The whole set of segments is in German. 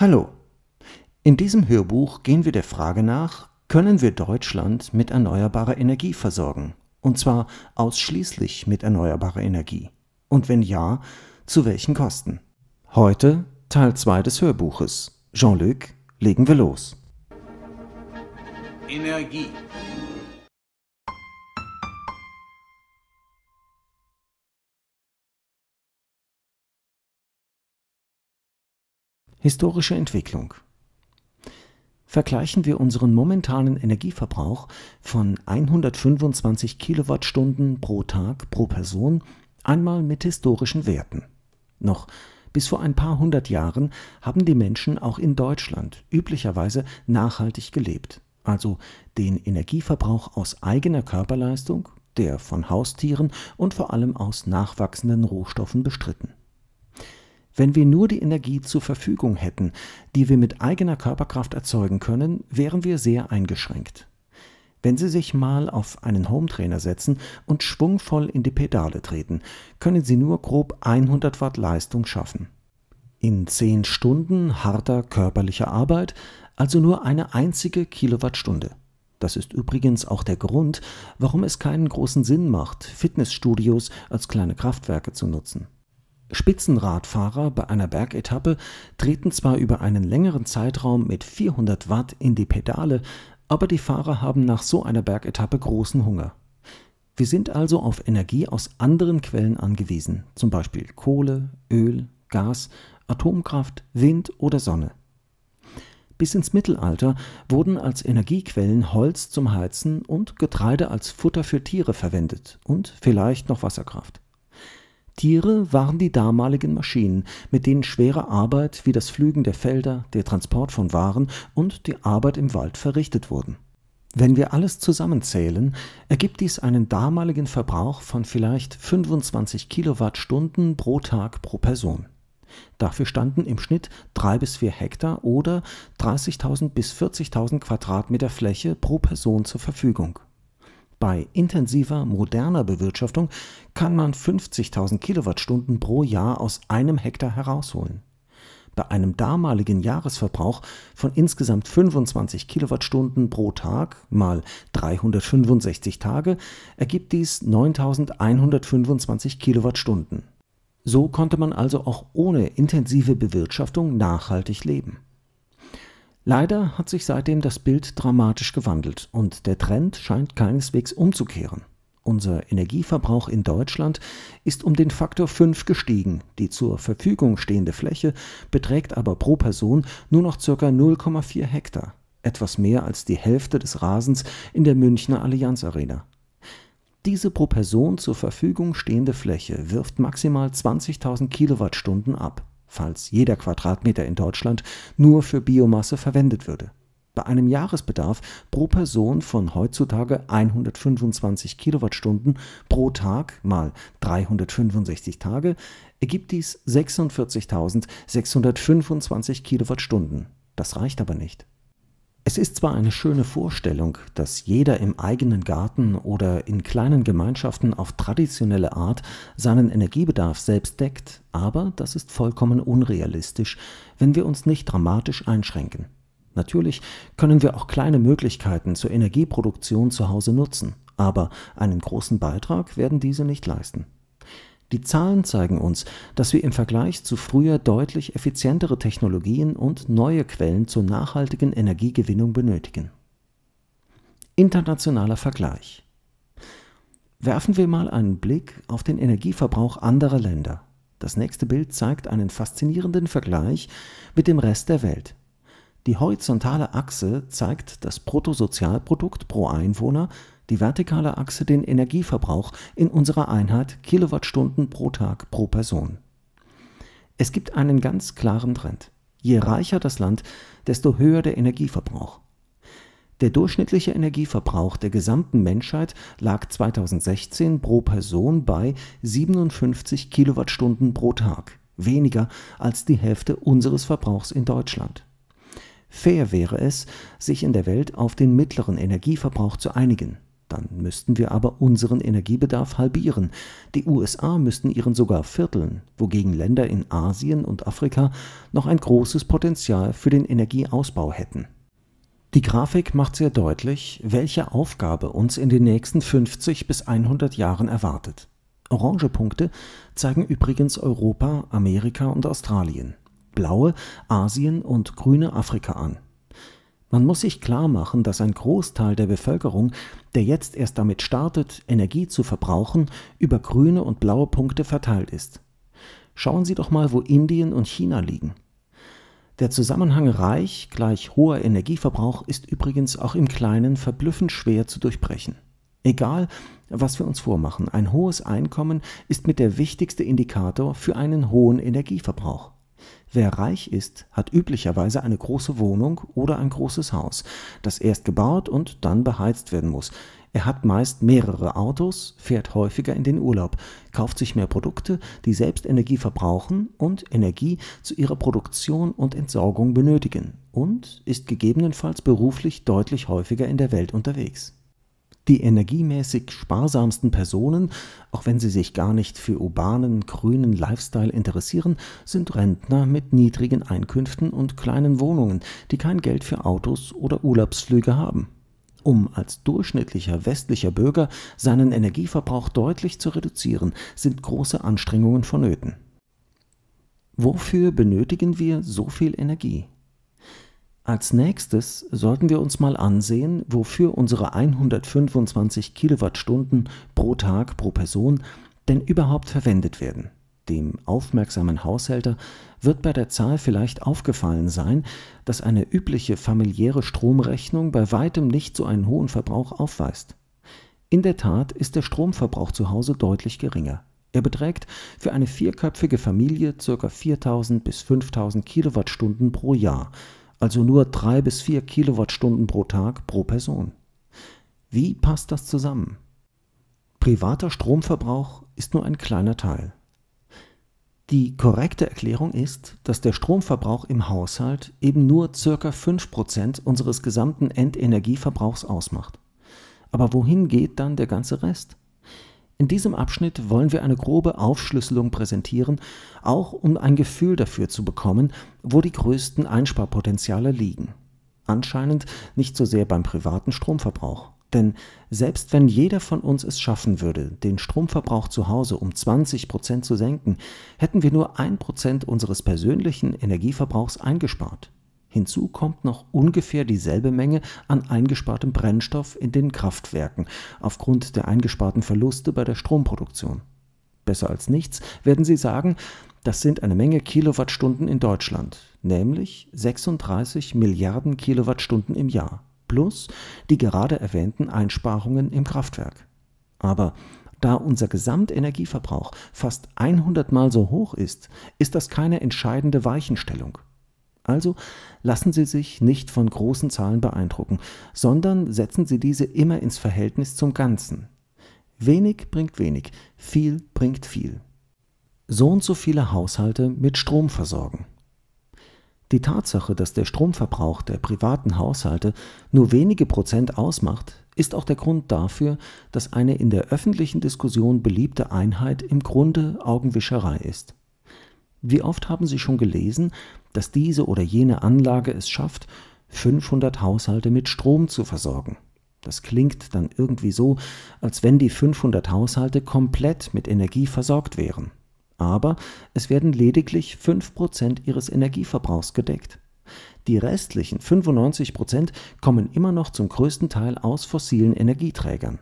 Hallo. In diesem Hörbuch gehen wir der Frage nach, können wir Deutschland mit erneuerbarer Energie versorgen? Und zwar ausschließlich mit erneuerbarer Energie. Und wenn ja, zu welchen Kosten? Heute Teil 2 des Hörbuches. Jean-Luc, legen wir los. Energie. Historische Entwicklung. Vergleichen wir unseren momentanen Energieverbrauch von 125 Kilowattstunden pro Tag pro Person einmal mit historischen Werten. Noch bis vor ein paar hundert Jahren haben die Menschen auch in Deutschland üblicherweise nachhaltig gelebt, also den Energieverbrauch aus eigener Körperleistung, der von Haustieren und vor allem aus nachwachsenden Rohstoffen bestritten. Wenn wir nur die Energie zur Verfügung hätten, die wir mit eigener Körperkraft erzeugen können, wären wir sehr eingeschränkt. Wenn Sie sich mal auf einen Hometrainer setzen und schwungvoll in die Pedale treten, können Sie nur grob 100 Watt Leistung schaffen. In 10 Stunden harter körperlicher Arbeit also nur eine einzige Kilowattstunde. Das ist übrigens auch der Grund, warum es keinen großen Sinn macht, Fitnessstudios als kleine Kraftwerke zu nutzen. Spitzenradfahrer bei einer Bergetappe treten zwar über einen längeren Zeitraum mit 400 Watt in die Pedale, aber die Fahrer haben nach so einer Bergetappe großen Hunger. Wir sind also auf Energie aus anderen Quellen angewiesen, zum Beispiel Kohle, Öl, Gas, Atomkraft, Wind oder Sonne. Bis ins Mittelalter wurden als Energiequellen Holz zum Heizen und Getreide als Futter für Tiere verwendet und vielleicht noch Wasserkraft. Tiere waren die damaligen Maschinen, mit denen schwere Arbeit wie das Pflügen der Felder, der Transport von Waren und die Arbeit im Wald verrichtet wurden. Wenn wir alles zusammenzählen, ergibt dies einen damaligen Verbrauch von vielleicht 25 Kilowattstunden pro Tag pro Person. Dafür standen im Schnitt drei bis vier Hektar oder 30.000 bis 40.000 Quadratmeter Fläche pro Person zur Verfügung. Bei intensiver, moderner Bewirtschaftung kann man 50.000 Kilowattstunden pro Jahr aus einem Hektar herausholen. Bei einem damaligen Jahresverbrauch von insgesamt 25 Kilowattstunden pro Tag mal 365 Tage ergibt dies 9125 Kilowattstunden. So konnte man also auch ohne intensive Bewirtschaftung nachhaltig leben. Leider hat sich seitdem das Bild dramatisch gewandelt und der Trend scheint keineswegs umzukehren. Unser Energieverbrauch in Deutschland ist um den Faktor 5 gestiegen. Die zur Verfügung stehende Fläche beträgt aber pro Person nur noch ca. 0,4 Hektar, etwas mehr als die Hälfte des Rasens in der Münchner Allianz Arena. Diese pro Person zur Verfügung stehende Fläche wirft maximal 20.000 Kilowattstunden ab falls jeder Quadratmeter in Deutschland nur für Biomasse verwendet würde. Bei einem Jahresbedarf pro Person von heutzutage 125 Kilowattstunden pro Tag mal 365 Tage ergibt dies 46.625 Kilowattstunden. Das reicht aber nicht. Es ist zwar eine schöne Vorstellung, dass jeder im eigenen Garten oder in kleinen Gemeinschaften auf traditionelle Art seinen Energiebedarf selbst deckt, aber das ist vollkommen unrealistisch, wenn wir uns nicht dramatisch einschränken. Natürlich können wir auch kleine Möglichkeiten zur Energieproduktion zu Hause nutzen, aber einen großen Beitrag werden diese nicht leisten. Die Zahlen zeigen uns, dass wir im Vergleich zu früher deutlich effizientere Technologien und neue Quellen zur nachhaltigen Energiegewinnung benötigen. Internationaler Vergleich Werfen wir mal einen Blick auf den Energieverbrauch anderer Länder. Das nächste Bild zeigt einen faszinierenden Vergleich mit dem Rest der Welt. Die horizontale Achse zeigt das Bruttosozialprodukt pro Einwohner die vertikale Achse den Energieverbrauch in unserer Einheit Kilowattstunden pro Tag pro Person. Es gibt einen ganz klaren Trend. Je reicher das Land, desto höher der Energieverbrauch. Der durchschnittliche Energieverbrauch der gesamten Menschheit lag 2016 pro Person bei 57 Kilowattstunden pro Tag, weniger als die Hälfte unseres Verbrauchs in Deutschland. Fair wäre es, sich in der Welt auf den mittleren Energieverbrauch zu einigen. Dann müssten wir aber unseren Energiebedarf halbieren. Die USA müssten ihren sogar vierteln, wogegen Länder in Asien und Afrika noch ein großes Potenzial für den Energieausbau hätten. Die Grafik macht sehr deutlich, welche Aufgabe uns in den nächsten 50 bis 100 Jahren erwartet. Orange Punkte zeigen übrigens Europa, Amerika und Australien, blaue Asien und grüne Afrika an. Man muss sich klar machen, dass ein Großteil der Bevölkerung, der jetzt erst damit startet, Energie zu verbrauchen, über grüne und blaue Punkte verteilt ist. Schauen Sie doch mal, wo Indien und China liegen. Der Zusammenhang reich gleich hoher Energieverbrauch ist übrigens auch im Kleinen verblüffend schwer zu durchbrechen. Egal, was wir uns vormachen, ein hohes Einkommen ist mit der wichtigste Indikator für einen hohen Energieverbrauch. Wer reich ist, hat üblicherweise eine große Wohnung oder ein großes Haus, das erst gebaut und dann beheizt werden muss. Er hat meist mehrere Autos, fährt häufiger in den Urlaub, kauft sich mehr Produkte, die selbst Energie verbrauchen und Energie zu ihrer Produktion und Entsorgung benötigen und ist gegebenenfalls beruflich deutlich häufiger in der Welt unterwegs. Die energiemäßig sparsamsten Personen, auch wenn sie sich gar nicht für urbanen, grünen Lifestyle interessieren, sind Rentner mit niedrigen Einkünften und kleinen Wohnungen, die kein Geld für Autos oder Urlaubsflüge haben. Um als durchschnittlicher westlicher Bürger seinen Energieverbrauch deutlich zu reduzieren, sind große Anstrengungen vonnöten. Wofür benötigen wir so viel Energie? Als nächstes sollten wir uns mal ansehen, wofür unsere 125 Kilowattstunden pro Tag pro Person denn überhaupt verwendet werden. Dem aufmerksamen Haushälter wird bei der Zahl vielleicht aufgefallen sein, dass eine übliche familiäre Stromrechnung bei weitem nicht so einen hohen Verbrauch aufweist. In der Tat ist der Stromverbrauch zu Hause deutlich geringer. Er beträgt für eine vierköpfige Familie ca. 4000 bis 5000 Kilowattstunden pro Jahr, also nur drei bis vier Kilowattstunden pro Tag pro Person. Wie passt das zusammen? Privater Stromverbrauch ist nur ein kleiner Teil. Die korrekte Erklärung ist, dass der Stromverbrauch im Haushalt eben nur ca. 5% unseres gesamten Endenergieverbrauchs ausmacht. Aber wohin geht dann der ganze Rest? In diesem Abschnitt wollen wir eine grobe Aufschlüsselung präsentieren, auch um ein Gefühl dafür zu bekommen, wo die größten Einsparpotenziale liegen. Anscheinend nicht so sehr beim privaten Stromverbrauch. Denn selbst wenn jeder von uns es schaffen würde, den Stromverbrauch zu Hause um 20 Prozent zu senken, hätten wir nur ein Prozent unseres persönlichen Energieverbrauchs eingespart. Hinzu kommt noch ungefähr dieselbe Menge an eingespartem Brennstoff in den Kraftwerken aufgrund der eingesparten Verluste bei der Stromproduktion. Besser als nichts werden Sie sagen, das sind eine Menge Kilowattstunden in Deutschland, nämlich 36 Milliarden Kilowattstunden im Jahr, plus die gerade erwähnten Einsparungen im Kraftwerk. Aber da unser Gesamtenergieverbrauch fast 100 Mal so hoch ist, ist das keine entscheidende Weichenstellung. Also lassen Sie sich nicht von großen Zahlen beeindrucken, sondern setzen Sie diese immer ins Verhältnis zum Ganzen. Wenig bringt wenig, viel bringt viel. So und so viele Haushalte mit Strom versorgen. Die Tatsache, dass der Stromverbrauch der privaten Haushalte nur wenige Prozent ausmacht, ist auch der Grund dafür, dass eine in der öffentlichen Diskussion beliebte Einheit im Grunde Augenwischerei ist. Wie oft haben Sie schon gelesen, dass diese oder jene Anlage es schafft, 500 Haushalte mit Strom zu versorgen? Das klingt dann irgendwie so, als wenn die 500 Haushalte komplett mit Energie versorgt wären. Aber es werden lediglich 5% ihres Energieverbrauchs gedeckt. Die restlichen 95% kommen immer noch zum größten Teil aus fossilen Energieträgern.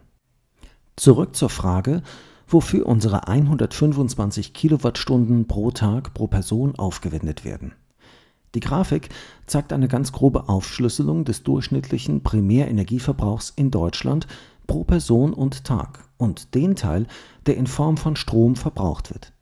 Zurück zur Frage, wofür unsere 125 Kilowattstunden pro Tag pro Person aufgewendet werden. Die Grafik zeigt eine ganz grobe Aufschlüsselung des durchschnittlichen Primärenergieverbrauchs in Deutschland pro Person und Tag und den Teil, der in Form von Strom verbraucht wird.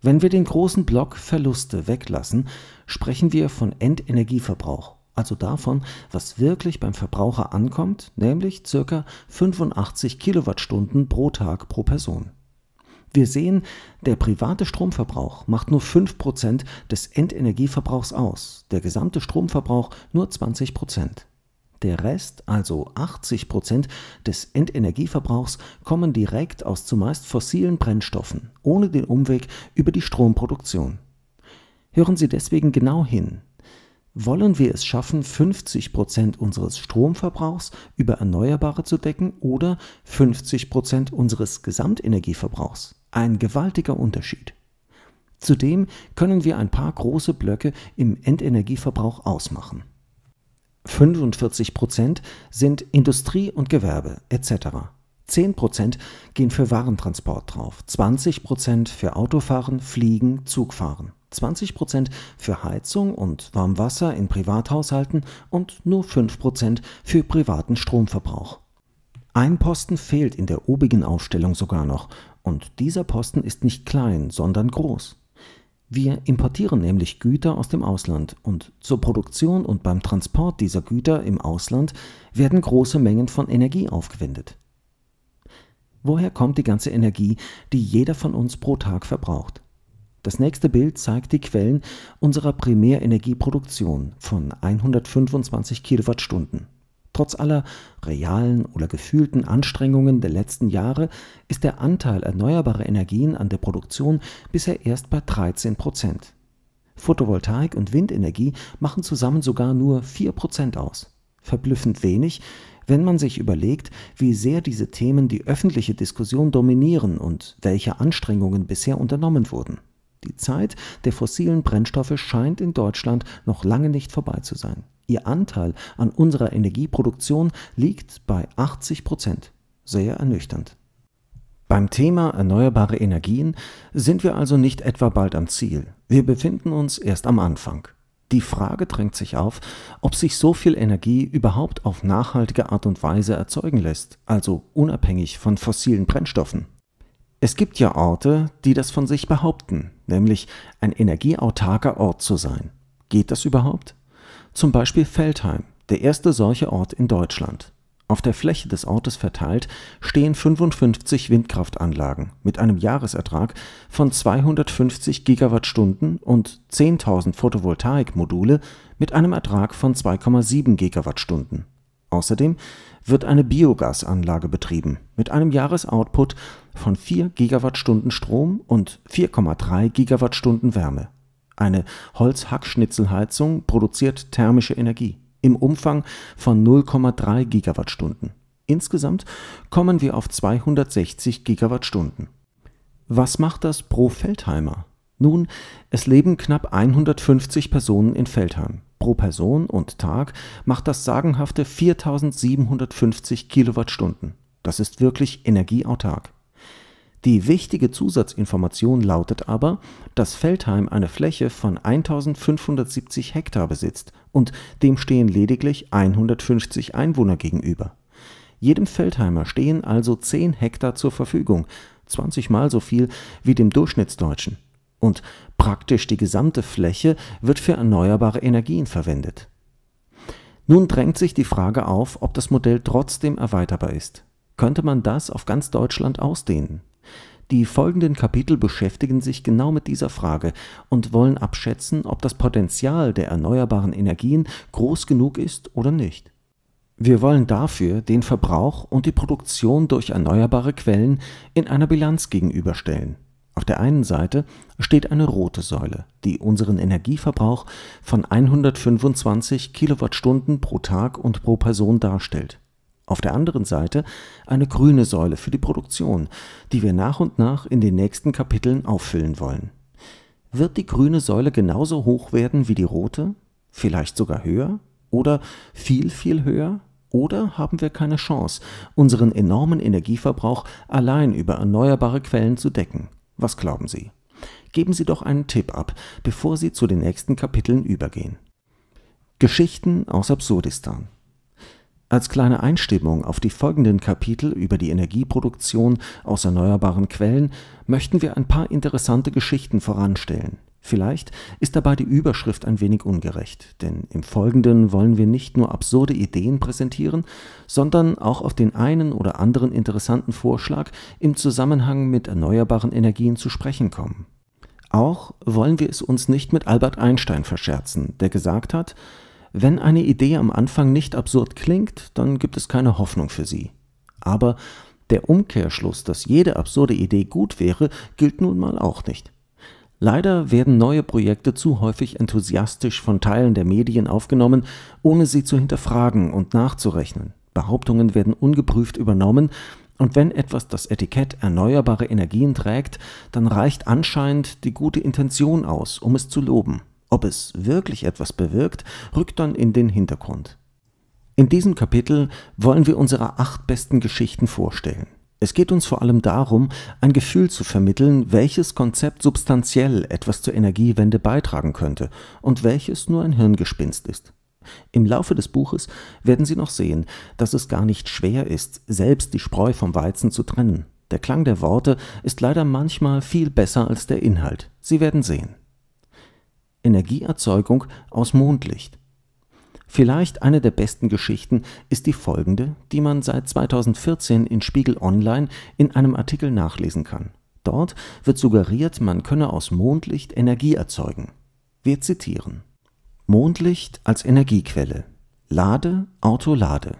Wenn wir den großen Block Verluste weglassen, sprechen wir von Endenergieverbrauch also davon, was wirklich beim Verbraucher ankommt, nämlich ca. 85 Kilowattstunden pro Tag pro Person. Wir sehen, der private Stromverbrauch macht nur 5% des Endenergieverbrauchs aus, der gesamte Stromverbrauch nur 20%. Der Rest, also 80 Prozent des Endenergieverbrauchs, kommen direkt aus zumeist fossilen Brennstoffen, ohne den Umweg über die Stromproduktion. Hören Sie deswegen genau hin. Wollen wir es schaffen, 50 Prozent unseres Stromverbrauchs über Erneuerbare zu decken oder 50 Prozent unseres Gesamtenergieverbrauchs? Ein gewaltiger Unterschied. Zudem können wir ein paar große Blöcke im Endenergieverbrauch ausmachen. 45 Prozent sind Industrie und Gewerbe etc. 10 Prozent gehen für Warentransport drauf, 20 Prozent für Autofahren, Fliegen, Zugfahren, 20 Prozent für Heizung und Warmwasser in Privathaushalten und nur 5 Prozent für privaten Stromverbrauch. Ein Posten fehlt in der obigen Aufstellung sogar noch, und dieser Posten ist nicht klein, sondern groß. Wir importieren nämlich Güter aus dem Ausland und zur Produktion und beim Transport dieser Güter im Ausland werden große Mengen von Energie aufgewendet. Woher kommt die ganze Energie, die jeder von uns pro Tag verbraucht? Das nächste Bild zeigt die Quellen unserer Primärenergieproduktion von 125 Kilowattstunden. Trotz aller realen oder gefühlten Anstrengungen der letzten Jahre ist der Anteil erneuerbarer Energien an der Produktion bisher erst bei 13 Prozent. Photovoltaik und Windenergie machen zusammen sogar nur 4 Prozent aus. Verblüffend wenig, wenn man sich überlegt, wie sehr diese Themen die öffentliche Diskussion dominieren und welche Anstrengungen bisher unternommen wurden. Die Zeit der fossilen Brennstoffe scheint in Deutschland noch lange nicht vorbei zu sein. Ihr Anteil an unserer Energieproduktion liegt bei 80 Prozent. Sehr ernüchternd. Beim Thema erneuerbare Energien sind wir also nicht etwa bald am Ziel. Wir befinden uns erst am Anfang. Die Frage drängt sich auf, ob sich so viel Energie überhaupt auf nachhaltige Art und Weise erzeugen lässt, also unabhängig von fossilen Brennstoffen. Es gibt ja Orte, die das von sich behaupten, nämlich ein energieautarker Ort zu sein. Geht das überhaupt? Zum Beispiel Feldheim, der erste solche Ort in Deutschland. Auf der Fläche des Ortes verteilt stehen 55 Windkraftanlagen mit einem Jahresertrag von 250 Gigawattstunden und 10.000 Photovoltaikmodule mit einem Ertrag von 2,7 Gigawattstunden. Außerdem wird eine Biogasanlage betrieben mit einem Jahresoutput von 4 Gigawattstunden Strom und 4,3 Gigawattstunden Wärme. Eine Holzhackschnitzelheizung produziert thermische Energie im Umfang von 0,3 Gigawattstunden. Insgesamt kommen wir auf 260 Gigawattstunden. Was macht das pro Feldheimer? Nun, es leben knapp 150 Personen in Feldheim. Pro Person und Tag macht das sagenhafte 4750 Kilowattstunden. Das ist wirklich energieautark. Die wichtige Zusatzinformation lautet aber, dass Feldheim eine Fläche von 1570 Hektar besitzt und dem stehen lediglich 150 Einwohner gegenüber. Jedem Feldheimer stehen also 10 Hektar zur Verfügung, 20 mal so viel wie dem Durchschnittsdeutschen. Und praktisch die gesamte Fläche wird für erneuerbare Energien verwendet. Nun drängt sich die Frage auf, ob das Modell trotzdem erweiterbar ist. Könnte man das auf ganz Deutschland ausdehnen? Die folgenden Kapitel beschäftigen sich genau mit dieser Frage und wollen abschätzen, ob das Potenzial der erneuerbaren Energien groß genug ist oder nicht. Wir wollen dafür den Verbrauch und die Produktion durch erneuerbare Quellen in einer Bilanz gegenüberstellen. Auf der einen Seite steht eine rote Säule, die unseren Energieverbrauch von 125 Kilowattstunden pro Tag und pro Person darstellt auf der anderen Seite eine grüne Säule für die Produktion, die wir nach und nach in den nächsten Kapiteln auffüllen wollen. Wird die grüne Säule genauso hoch werden wie die rote? Vielleicht sogar höher? Oder viel, viel höher? Oder haben wir keine Chance, unseren enormen Energieverbrauch allein über erneuerbare Quellen zu decken? Was glauben Sie? Geben Sie doch einen Tipp ab, bevor Sie zu den nächsten Kapiteln übergehen. Geschichten aus Absurdistan als kleine Einstimmung auf die folgenden Kapitel über die Energieproduktion aus erneuerbaren Quellen möchten wir ein paar interessante Geschichten voranstellen. Vielleicht ist dabei die Überschrift ein wenig ungerecht, denn im Folgenden wollen wir nicht nur absurde Ideen präsentieren, sondern auch auf den einen oder anderen interessanten Vorschlag im Zusammenhang mit erneuerbaren Energien zu sprechen kommen. Auch wollen wir es uns nicht mit Albert Einstein verscherzen, der gesagt hat, Wenn eine Idee am Anfang nicht absurd klingt, dann gibt es keine Hoffnung für sie. Aber der Umkehrschluss, dass jede absurde Idee gut wäre, gilt nun mal auch nicht. Leider werden neue Projekte zu häufig enthusiastisch von Teilen der Medien aufgenommen, ohne sie zu hinterfragen und nachzurechnen. Behauptungen werden ungeprüft übernommen, und wenn etwas das Etikett erneuerbare Energien trägt, dann reicht anscheinend die gute Intention aus, um es zu loben. Ob es wirklich etwas bewirkt, rückt dann in den Hintergrund. In diesem Kapitel wollen wir unsere acht besten Geschichten vorstellen. Es geht uns vor allem darum, ein Gefühl zu vermitteln, welches Konzept substanziell etwas zur Energiewende beitragen könnte und welches nur ein Hirngespinst ist. Im Laufe des Buches werden Sie noch sehen, dass es gar nicht schwer ist, selbst die Spreu vom Weizen zu trennen. Der Klang der Worte ist leider manchmal viel besser als der Inhalt. Sie werden sehen. Energieerzeugung aus Mondlicht. Vielleicht eine der besten Geschichten ist die folgende, die man seit 2014 in Spiegel Online in einem Artikel nachlesen kann. Dort wird suggeriert, man könne aus Mondlicht Energie erzeugen. Wir zitieren. Mondlicht als Energiequelle. Lade, Auto, lade.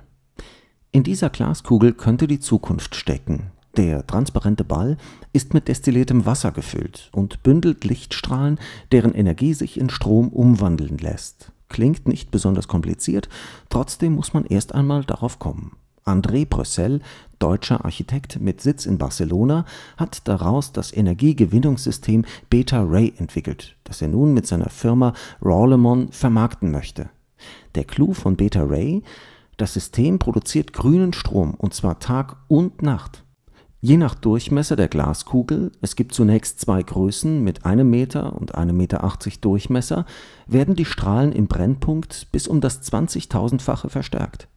In dieser Glaskugel könnte die Zukunft stecken. Der transparente Ball ist mit destilliertem Wasser gefüllt und bündelt Lichtstrahlen, deren Energie sich in Strom umwandeln lässt. Klingt nicht besonders kompliziert, trotzdem muss man erst einmal darauf kommen. André Brössel, deutscher Architekt mit Sitz in Barcelona, hat daraus das Energiegewinnungssystem Beta Ray entwickelt, das er nun mit seiner Firma Rawlemon vermarkten möchte. Der Clou von Beta Ray? Das System produziert grünen Strom und zwar Tag und Nacht. Je nach Durchmesser der Glaskugel, es gibt zunächst zwei Größen mit einem Meter und einem Meter 80 Durchmesser, werden die Strahlen im Brennpunkt bis um das 20.000-fache verstärkt.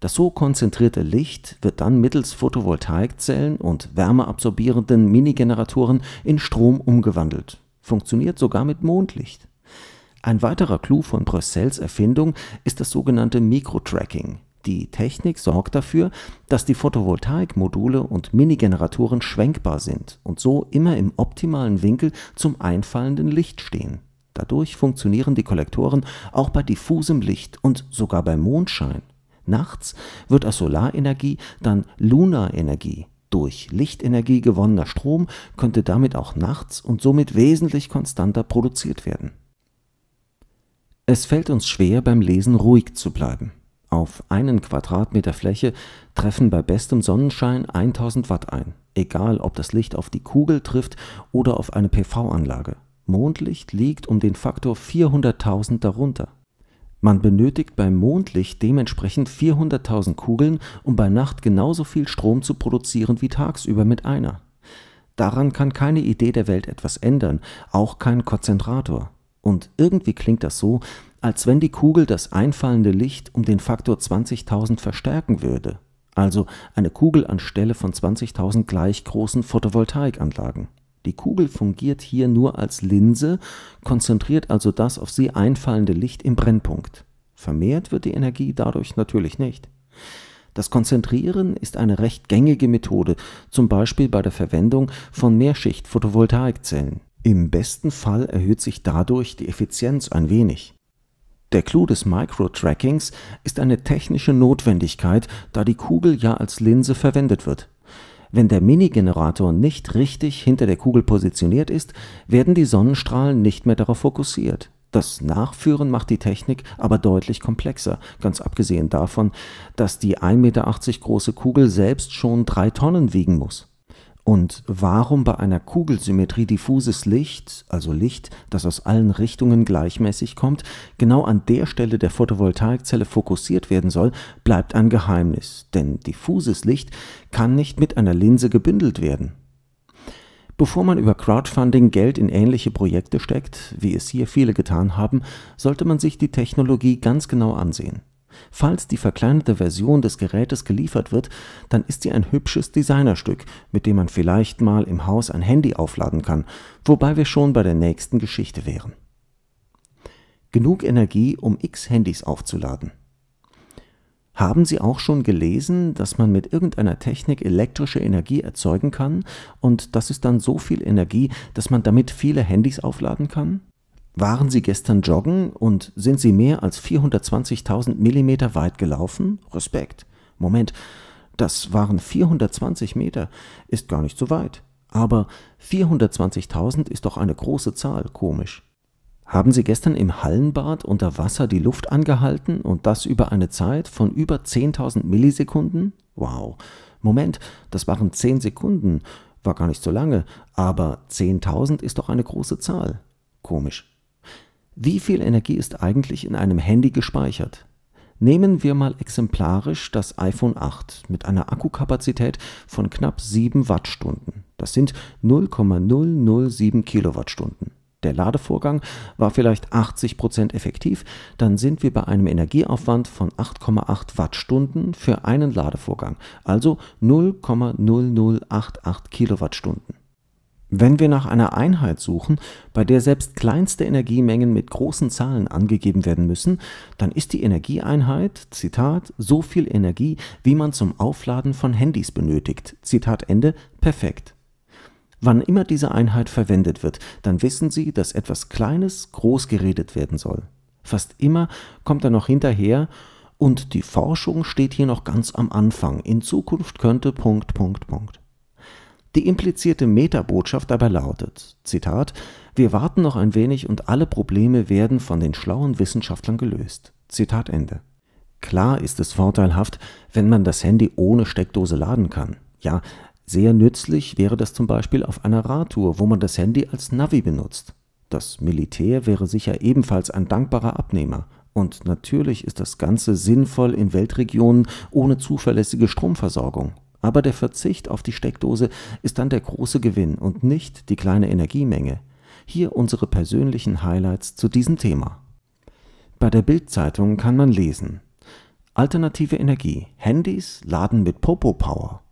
Das so konzentrierte Licht wird dann mittels Photovoltaikzellen und wärmeabsorbierenden Minigeneratoren in Strom umgewandelt. Funktioniert sogar mit Mondlicht. Ein weiterer Clou von Brössels Erfindung ist das sogenannte Mikrotracking. Die Technik sorgt dafür, dass die Photovoltaikmodule und Minigeneratoren schwenkbar sind und so immer im optimalen Winkel zum einfallenden Licht stehen. Dadurch funktionieren die Kollektoren auch bei diffusem Licht und sogar bei Mondschein. Nachts wird aus Solarenergie dann Lunarenergie. Durch Lichtenergie gewonnener Strom könnte damit auch nachts und somit wesentlich konstanter produziert werden. Es fällt uns schwer, beim Lesen ruhig zu bleiben. Auf einen Quadratmeter Fläche treffen bei bestem Sonnenschein 1000 Watt ein, egal ob das Licht auf die Kugel trifft oder auf eine PV-Anlage. Mondlicht liegt um den Faktor 400.000 darunter. Man benötigt beim Mondlicht dementsprechend 400.000 Kugeln, um bei Nacht genauso viel Strom zu produzieren wie tagsüber mit einer. Daran kann keine Idee der Welt etwas ändern, auch kein Konzentrator. Und irgendwie klingt das so, als wenn die Kugel das einfallende Licht um den Faktor 20.000 verstärken würde. Also eine Kugel anstelle von 20.000 gleich großen Photovoltaikanlagen. Die Kugel fungiert hier nur als Linse, konzentriert also das auf sie einfallende Licht im Brennpunkt. Vermehrt wird die Energie dadurch natürlich nicht. Das Konzentrieren ist eine recht gängige Methode, zum Beispiel bei der Verwendung von Mehrschicht-Photovoltaikzellen. Im besten Fall erhöht sich dadurch die Effizienz ein wenig. Der Clou des Micro-Trackings ist eine technische Notwendigkeit, da die Kugel ja als Linse verwendet wird. Wenn der Mini-Generator nicht richtig hinter der Kugel positioniert ist, werden die Sonnenstrahlen nicht mehr darauf fokussiert. Das Nachführen macht die Technik aber deutlich komplexer, ganz abgesehen davon, dass die 1,80 Meter große Kugel selbst schon drei Tonnen wiegen muss. Und warum bei einer Kugelsymmetrie diffuses Licht, also Licht, das aus allen Richtungen gleichmäßig kommt, genau an der Stelle der Photovoltaikzelle fokussiert werden soll, bleibt ein Geheimnis, denn diffuses Licht kann nicht mit einer Linse gebündelt werden. Bevor man über Crowdfunding Geld in ähnliche Projekte steckt, wie es hier viele getan haben, sollte man sich die Technologie ganz genau ansehen. Falls die verkleinerte Version des Gerätes geliefert wird, dann ist sie ein hübsches Designerstück, mit dem man vielleicht mal im Haus ein Handy aufladen kann, wobei wir schon bei der nächsten Geschichte wären. Genug Energie, um x Handys aufzuladen. Haben Sie auch schon gelesen, dass man mit irgendeiner Technik elektrische Energie erzeugen kann und das ist dann so viel Energie, dass man damit viele Handys aufladen kann? Waren Sie gestern joggen und sind Sie mehr als 420.000 Millimeter weit gelaufen? Respekt. Moment, das waren 420 Meter, ist gar nicht so weit. Aber 420.000 ist doch eine große Zahl, komisch. Haben Sie gestern im Hallenbad unter Wasser die Luft angehalten und das über eine Zeit von über 10.000 Millisekunden? Wow. Moment, das waren 10 Sekunden, war gar nicht so lange, aber 10.000 ist doch eine große Zahl. Komisch. Wie viel Energie ist eigentlich in einem Handy gespeichert? Nehmen wir mal exemplarisch das iPhone 8 mit einer Akkukapazität von knapp 7 Wattstunden. Das sind 0,007 Kilowattstunden. Der Ladevorgang war vielleicht 80% effektiv, dann sind wir bei einem Energieaufwand von 8,8 Wattstunden für einen Ladevorgang, also 0,0088 Kilowattstunden. Wenn wir nach einer Einheit suchen, bei der selbst kleinste Energiemengen mit großen Zahlen angegeben werden müssen, dann ist die Energieeinheit, Zitat, so viel Energie, wie man zum Aufladen von Handys benötigt, Zitat Ende, perfekt. Wann immer diese Einheit verwendet wird, dann wissen Sie, dass etwas Kleines groß geredet werden soll. Fast immer kommt er noch hinterher, und die Forschung steht hier noch ganz am Anfang. In Zukunft könnte Punkt, Punkt, Punkt. Die implizierte Metabotschaft dabei lautet, Zitat, wir warten noch ein wenig und alle Probleme werden von den schlauen Wissenschaftlern gelöst. Zitat Ende. Klar ist es vorteilhaft, wenn man das Handy ohne Steckdose laden kann. Ja, sehr nützlich wäre das zum Beispiel auf einer Radtour, wo man das Handy als Navi benutzt. Das Militär wäre sicher ebenfalls ein dankbarer Abnehmer. Und natürlich ist das Ganze sinnvoll in Weltregionen ohne zuverlässige Stromversorgung aber der Verzicht auf die Steckdose ist dann der große Gewinn und nicht die kleine Energiemenge. Hier unsere persönlichen Highlights zu diesem Thema. Bei der Bildzeitung kann man lesen: Alternative Energie. Handys laden mit Popo Power.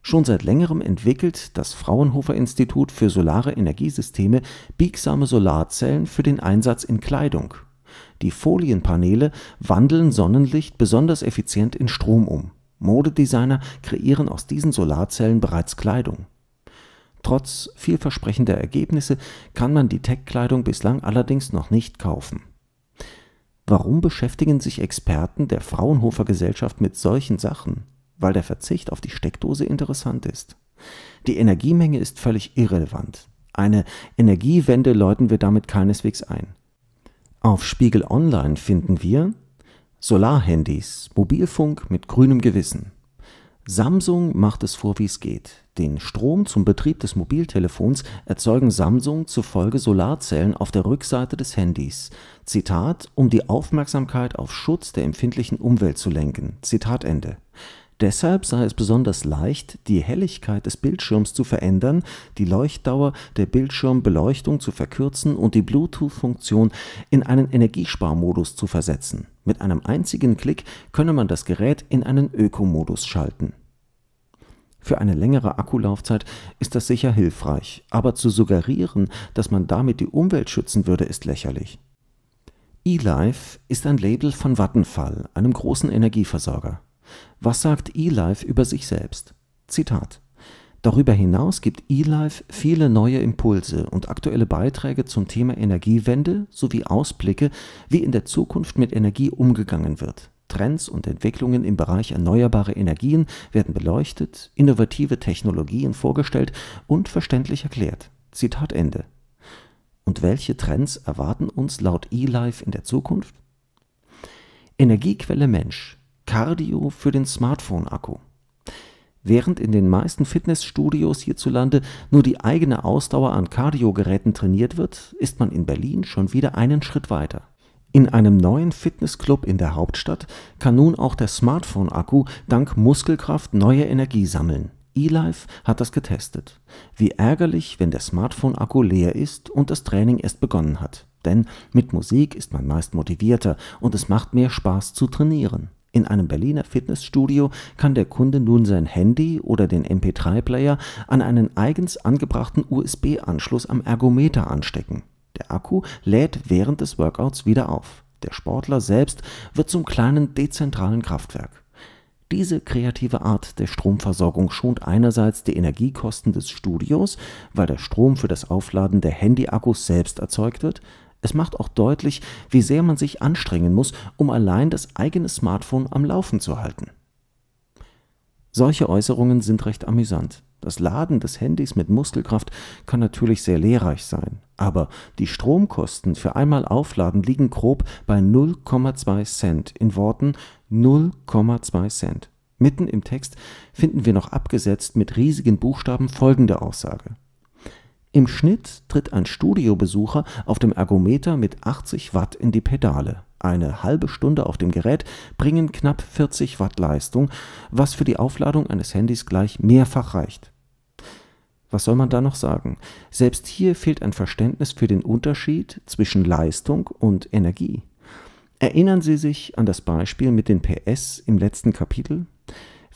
Schon seit längerem entwickelt das Fraunhofer Institut für Solare Energiesysteme biegsame Solarzellen für den Einsatz in Kleidung. Die Folienpaneele wandeln Sonnenlicht besonders effizient in Strom um Modedesigner kreieren aus diesen Solarzellen bereits Kleidung. Trotz vielversprechender Ergebnisse kann man die Tech-Kleidung bislang allerdings noch nicht kaufen. Warum beschäftigen sich Experten der Fraunhofer Gesellschaft mit solchen Sachen? Weil der Verzicht auf die Steckdose interessant ist. Die Energiemenge ist völlig irrelevant. Eine Energiewende läuten wir damit keineswegs ein. Auf Spiegel Online finden wir Solarhandys, Mobilfunk mit grünem Gewissen. Samsung macht es vor, wie es geht. Den Strom zum Betrieb des Mobiltelefons erzeugen Samsung zufolge Solarzellen auf der Rückseite des Handys. Zitat, um die Aufmerksamkeit auf Schutz der empfindlichen Umwelt zu lenken. Zitat Ende. Deshalb sei es besonders leicht, die Helligkeit des Bildschirms zu verändern, die Leuchtdauer der Bildschirmbeleuchtung zu verkürzen und die Bluetooth-Funktion in einen Energiesparmodus zu versetzen. Mit einem einzigen Klick könne man das Gerät in einen Ökomodus schalten. Für eine längere Akkulaufzeit ist das sicher hilfreich, aber zu suggerieren, dass man damit die Umwelt schützen würde, ist lächerlich. eLife ist ein Label von Vattenfall, einem großen Energieversorger. Was sagt eLife über sich selbst? Zitat Darüber hinaus gibt eLife viele neue Impulse und aktuelle Beiträge zum Thema Energiewende sowie Ausblicke, wie in der Zukunft mit Energie umgegangen wird. Trends und Entwicklungen im Bereich erneuerbare Energien werden beleuchtet, innovative Technologien vorgestellt und verständlich erklärt. Zitat Ende. Und welche Trends erwarten uns laut eLife in der Zukunft? Energiequelle Mensch Cardio für den Smartphone-Akku. Während in den meisten Fitnessstudios hierzulande nur die eigene Ausdauer an Cardiogeräten trainiert wird, ist man in Berlin schon wieder einen Schritt weiter. In einem neuen Fitnessclub in der Hauptstadt kann nun auch der Smartphone-Akku dank Muskelkraft neue Energie sammeln. eLife hat das getestet. Wie ärgerlich, wenn der Smartphone-Akku leer ist und das Training erst begonnen hat. Denn mit Musik ist man meist motivierter und es macht mehr Spaß zu trainieren. In einem Berliner Fitnessstudio kann der Kunde nun sein Handy oder den MP3-Player an einen eigens angebrachten USB-Anschluss am Ergometer anstecken. Der Akku lädt während des Workouts wieder auf. Der Sportler selbst wird zum kleinen dezentralen Kraftwerk. Diese kreative Art der Stromversorgung schont einerseits die Energiekosten des Studios, weil der Strom für das Aufladen der Handyakkus selbst erzeugt wird, Es macht auch deutlich, wie sehr man sich anstrengen muss, um allein das eigene Smartphone am Laufen zu halten. Solche Äußerungen sind recht amüsant. Das Laden des Handys mit Muskelkraft kann natürlich sehr lehrreich sein, aber die Stromkosten für einmal Aufladen liegen grob bei 0,2 Cent, in Worten 0,2 Cent. Mitten im Text finden wir noch abgesetzt mit riesigen Buchstaben folgende Aussage. Im Schnitt tritt ein Studiobesucher auf dem Ergometer mit 80 Watt in die Pedale. Eine halbe Stunde auf dem Gerät bringen knapp 40 Watt Leistung, was für die Aufladung eines Handys gleich mehrfach reicht. Was soll man da noch sagen? Selbst hier fehlt ein Verständnis für den Unterschied zwischen Leistung und Energie. Erinnern Sie sich an das Beispiel mit den PS im letzten Kapitel?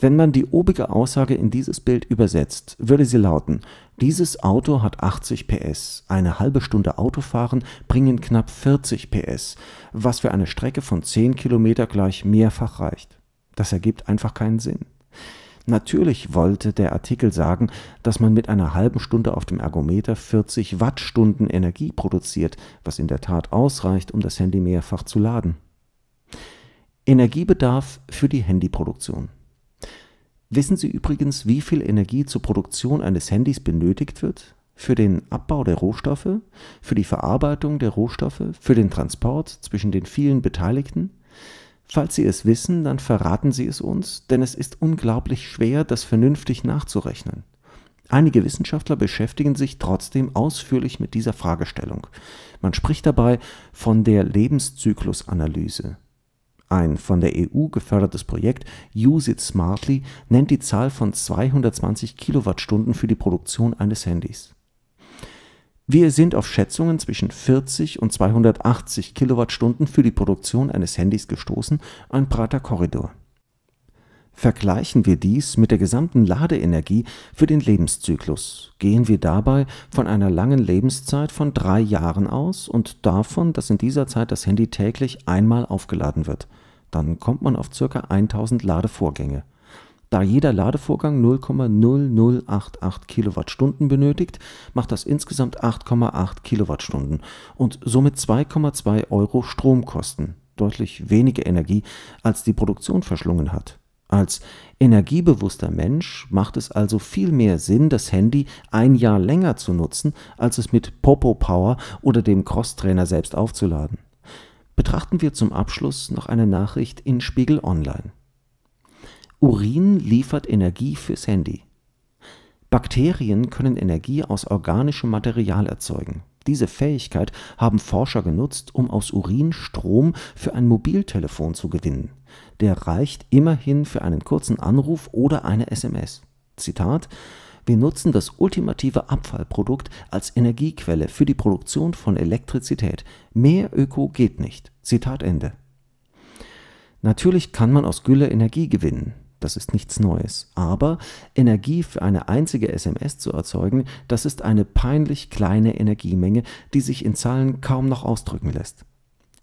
Wenn man die obige Aussage in dieses Bild übersetzt, würde sie lauten: Dieses Auto hat 80 PS, eine halbe Stunde Autofahren bringen knapp 40 PS, was für eine Strecke von 10 Kilometer gleich mehrfach reicht. Das ergibt einfach keinen Sinn. Natürlich wollte der Artikel sagen, dass man mit einer halben Stunde auf dem Ergometer 40 Wattstunden Energie produziert, was in der Tat ausreicht, um das Handy mehrfach zu laden. Energiebedarf für die Handyproduktion. Wissen Sie übrigens, wie viel Energie zur Produktion eines Handys benötigt wird? Für den Abbau der Rohstoffe, für die Verarbeitung der Rohstoffe, für den Transport zwischen den vielen Beteiligten? Falls Sie es wissen, dann verraten Sie es uns, denn es ist unglaublich schwer, das vernünftig nachzurechnen. Einige Wissenschaftler beschäftigen sich trotzdem ausführlich mit dieser Fragestellung. Man spricht dabei von der Lebenszyklusanalyse. Ein von der EU gefördertes Projekt Use It Smartly nennt die Zahl von 220 Kilowattstunden für die Produktion eines Handys. Wir sind auf Schätzungen zwischen 40 und 280 Kilowattstunden für die Produktion eines Handys gestoßen, ein breiter Korridor. Vergleichen wir dies mit der gesamten Ladeenergie für den Lebenszyklus, gehen wir dabei von einer langen Lebenszeit von drei Jahren aus und davon, dass in dieser Zeit das Handy täglich einmal aufgeladen wird – dann kommt man auf ca. 1000 Ladevorgänge. Da jeder Ladevorgang 0,0088 Kilowattstunden benötigt, macht das insgesamt 8,8 Kilowattstunden und somit 2,2 Euro Stromkosten, deutlich weniger Energie, als die Produktion verschlungen hat. Als energiebewusster Mensch macht es also viel mehr Sinn, das Handy ein Jahr länger zu nutzen, als es mit Popo Power oder dem Crosstrainer selbst aufzuladen betrachten wir zum Abschluss noch eine Nachricht in Spiegel Online. Urin liefert Energie fürs Handy. Bakterien können Energie aus organischem Material erzeugen. Diese Fähigkeit haben Forscher genutzt, um aus Urin Strom für ein Mobiltelefon zu gewinnen. Der reicht immerhin für einen kurzen Anruf oder eine SMS. Zitat wir nutzen das ultimative Abfallprodukt als Energiequelle für die Produktion von Elektrizität. Mehr Öko geht nicht. Zitat Ende. Natürlich kann man aus Gülle Energie gewinnen. Das ist nichts Neues. Aber Energie für eine einzige SMS zu erzeugen, das ist eine peinlich kleine Energiemenge, die sich in Zahlen kaum noch ausdrücken lässt.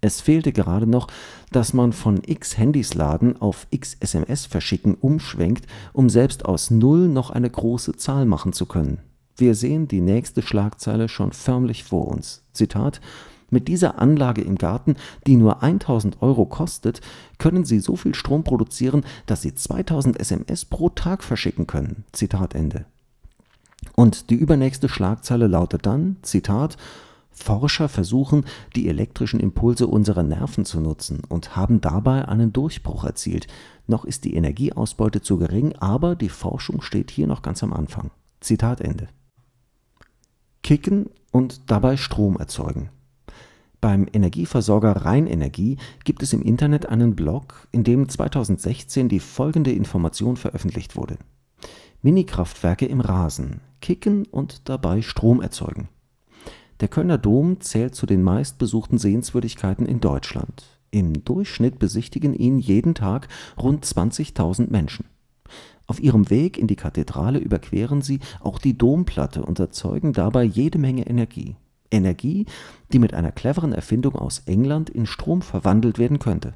Es fehlte gerade noch, dass man von x Handys laden auf x SMS verschicken umschwenkt, um selbst aus Null noch eine große Zahl machen zu können. Wir sehen die nächste Schlagzeile schon förmlich vor uns. Zitat mit dieser Anlage im Garten, die nur 1000 Euro kostet, können Sie so viel Strom produzieren, dass Sie 2000 SMS pro Tag verschicken können. Zitat Ende. Und die übernächste Schlagzeile lautet dann, Zitat, Forscher versuchen, die elektrischen Impulse unserer Nerven zu nutzen und haben dabei einen Durchbruch erzielt. Noch ist die Energieausbeute zu gering, aber die Forschung steht hier noch ganz am Anfang. Zitat Ende. Kicken und dabei Strom erzeugen. Beim Energieversorger Rheinenergie gibt es im Internet einen Blog, in dem 2016 die folgende Information veröffentlicht wurde. Minikraftwerke im Rasen, kicken und dabei Strom erzeugen. Der Kölner Dom zählt zu den meistbesuchten Sehenswürdigkeiten in Deutschland. Im Durchschnitt besichtigen ihn jeden Tag rund 20.000 Menschen. Auf ihrem Weg in die Kathedrale überqueren sie auch die Domplatte und erzeugen dabei jede Menge Energie. Energie, die mit einer cleveren Erfindung aus England in Strom verwandelt werden könnte.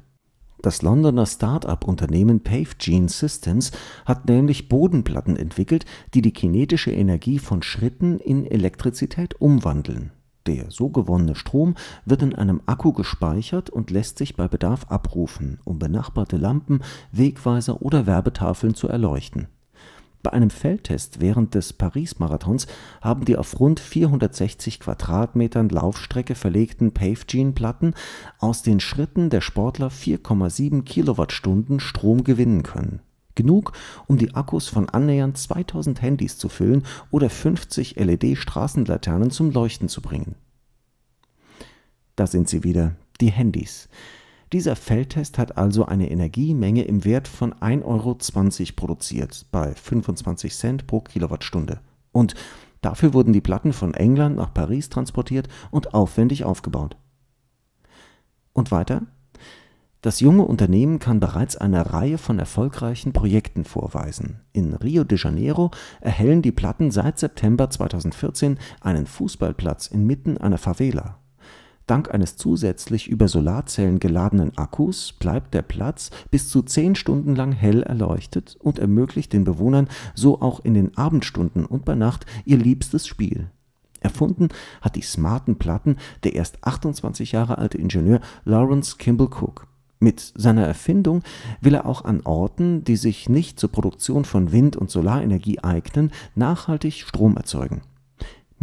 Das Londoner Start-up-Unternehmen PaveGene Systems hat nämlich Bodenplatten entwickelt, die die kinetische Energie von Schritten in Elektrizität umwandeln. Der so gewonnene Strom wird in einem Akku gespeichert und lässt sich bei Bedarf abrufen, um benachbarte Lampen, Wegweiser oder Werbetafeln zu erleuchten. Bei einem Feldtest während des Paris-Marathons haben die auf rund 460 Quadratmetern Laufstrecke verlegten Pavegene-Platten aus den Schritten der Sportler 4,7 Kilowattstunden Strom gewinnen können. Genug, um die Akkus von annähernd 2000 Handys zu füllen oder 50 LED-Straßenlaternen zum Leuchten zu bringen. Da sind sie wieder, die Handys. Dieser Feldtest hat also eine Energiemenge im Wert von 1,20 Euro produziert, bei 25 Cent pro Kilowattstunde. Und dafür wurden die Platten von England nach Paris transportiert und aufwendig aufgebaut. Und weiter? Das junge Unternehmen kann bereits eine Reihe von erfolgreichen Projekten vorweisen. In Rio de Janeiro erhellen die Platten seit September 2014 einen Fußballplatz inmitten einer Favela Dank eines zusätzlich über Solarzellen geladenen Akkus bleibt der Platz bis zu zehn Stunden lang hell erleuchtet und ermöglicht den Bewohnern so auch in den Abendstunden und bei Nacht ihr liebstes Spiel. Erfunden hat die smarten Platten der erst 28 Jahre alte Ingenieur Lawrence Kimball Cook. Mit seiner Erfindung will er auch an Orten, die sich nicht zur Produktion von Wind- und Solarenergie eignen, nachhaltig Strom erzeugen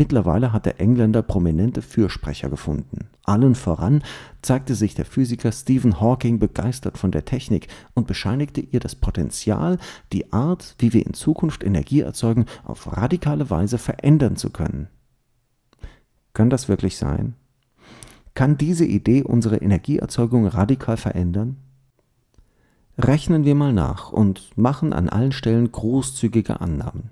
Mittlerweile hat der Engländer prominente Fürsprecher gefunden. Allen voran zeigte sich der Physiker Stephen Hawking begeistert von der Technik und bescheinigte ihr das Potenzial, die Art, wie wir in Zukunft Energie erzeugen, auf radikale Weise verändern zu können. Kann das wirklich sein? Kann diese Idee unsere Energieerzeugung radikal verändern? Rechnen wir mal nach und machen an allen Stellen großzügige Annahmen.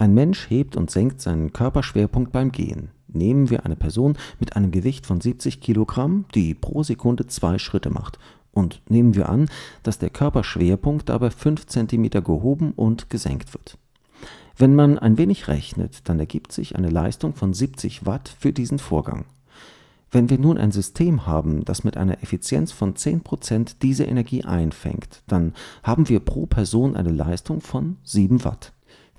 Ein Mensch hebt und senkt seinen Körperschwerpunkt beim Gehen. Nehmen wir eine Person mit einem Gewicht von 70 Kilogramm, die pro Sekunde zwei Schritte macht, und nehmen wir an, dass der Körperschwerpunkt dabei 5 cm gehoben und gesenkt wird. Wenn man ein wenig rechnet, dann ergibt sich eine Leistung von 70 Watt für diesen Vorgang. Wenn wir nun ein System haben, das mit einer Effizienz von 10% diese Energie einfängt, dann haben wir pro Person eine Leistung von 7 Watt.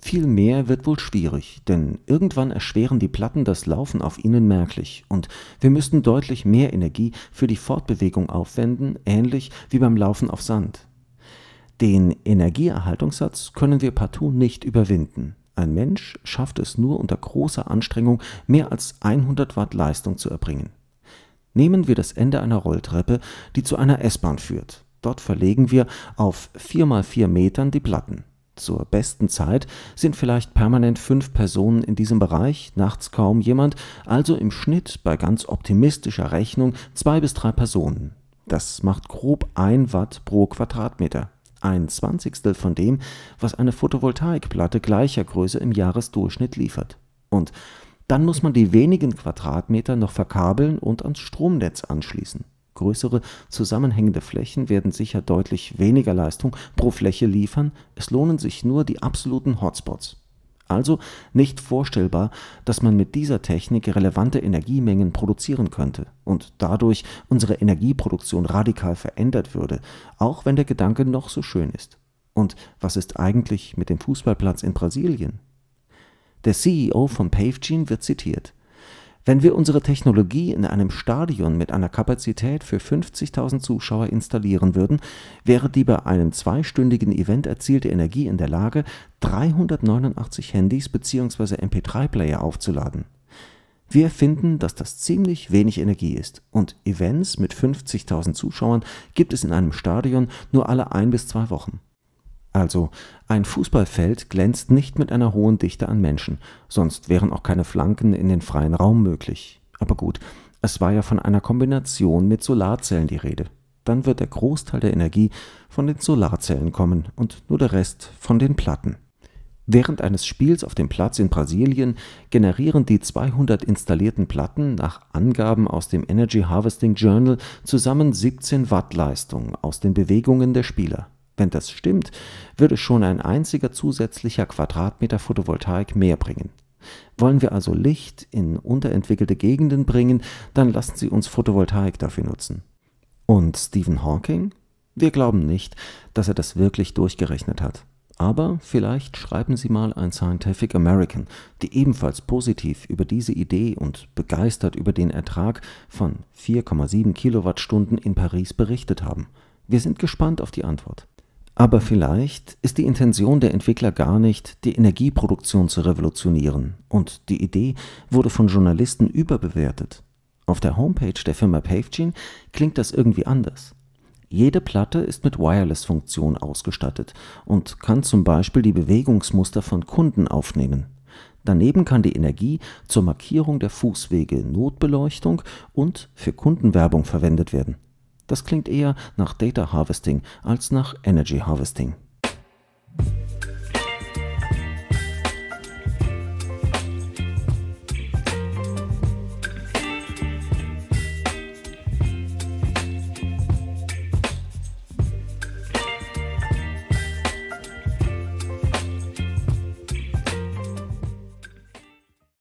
Viel mehr wird wohl schwierig, denn irgendwann erschweren die Platten das Laufen auf ihnen merklich und wir müssten deutlich mehr Energie für die Fortbewegung aufwenden, ähnlich wie beim Laufen auf Sand. Den Energieerhaltungssatz können wir partout nicht überwinden. Ein Mensch schafft es nur unter großer Anstrengung, mehr als 100 Watt Leistung zu erbringen. Nehmen wir das Ende einer Rolltreppe, die zu einer S-Bahn führt. Dort verlegen wir auf 4 mal 4 Metern die Platten. Zur besten Zeit sind vielleicht permanent fünf Personen in diesem Bereich, nachts kaum jemand, also im Schnitt bei ganz optimistischer Rechnung zwei bis drei Personen. Das macht grob ein Watt pro Quadratmeter, ein Zwanzigstel von dem, was eine Photovoltaikplatte gleicher Größe im Jahresdurchschnitt liefert. Und dann muss man die wenigen Quadratmeter noch verkabeln und ans Stromnetz anschließen. Größere zusammenhängende Flächen werden sicher deutlich weniger Leistung pro Fläche liefern, es lohnen sich nur die absoluten Hotspots. Also nicht vorstellbar, dass man mit dieser Technik relevante Energiemengen produzieren könnte und dadurch unsere Energieproduktion radikal verändert würde, auch wenn der Gedanke noch so schön ist. Und was ist eigentlich mit dem Fußballplatz in Brasilien? Der CEO von Pavegene wird zitiert. Wenn wir unsere Technologie in einem Stadion mit einer Kapazität für 50.000 Zuschauer installieren würden, wäre die bei einem zweistündigen Event erzielte Energie in der Lage, 389 Handys bzw. MP3-Player aufzuladen. Wir finden, dass das ziemlich wenig Energie ist und Events mit 50.000 Zuschauern gibt es in einem Stadion nur alle ein bis zwei Wochen. Also ein Fußballfeld glänzt nicht mit einer hohen Dichte an Menschen, sonst wären auch keine Flanken in den freien Raum möglich. Aber gut, es war ja von einer Kombination mit Solarzellen die Rede. Dann wird der Großteil der Energie von den Solarzellen kommen und nur der Rest von den Platten. Während eines Spiels auf dem Platz in Brasilien generieren die 200 installierten Platten nach Angaben aus dem Energy Harvesting Journal zusammen 17 Watt Leistung aus den Bewegungen der Spieler. Wenn das stimmt, würde schon ein einziger zusätzlicher Quadratmeter Photovoltaik mehr bringen. Wollen wir also Licht in unterentwickelte Gegenden bringen, dann lassen Sie uns Photovoltaik dafür nutzen. Und Stephen Hawking? Wir glauben nicht, dass er das wirklich durchgerechnet hat. Aber vielleicht schreiben Sie mal ein Scientific American, die ebenfalls positiv über diese Idee und begeistert über den Ertrag von 4,7 Kilowattstunden in Paris berichtet haben. Wir sind gespannt auf die Antwort. Aber vielleicht ist die Intention der Entwickler gar nicht, die Energieproduktion zu revolutionieren, und die Idee wurde von Journalisten überbewertet. Auf der Homepage der Firma Pavegene klingt das irgendwie anders. Jede Platte ist mit Wireless-Funktion ausgestattet und kann zum Beispiel die Bewegungsmuster von Kunden aufnehmen. Daneben kann die Energie zur Markierung der Fußwege, Notbeleuchtung und für Kundenwerbung verwendet werden. Das klingt eher nach Data Harvesting als nach Energy Harvesting.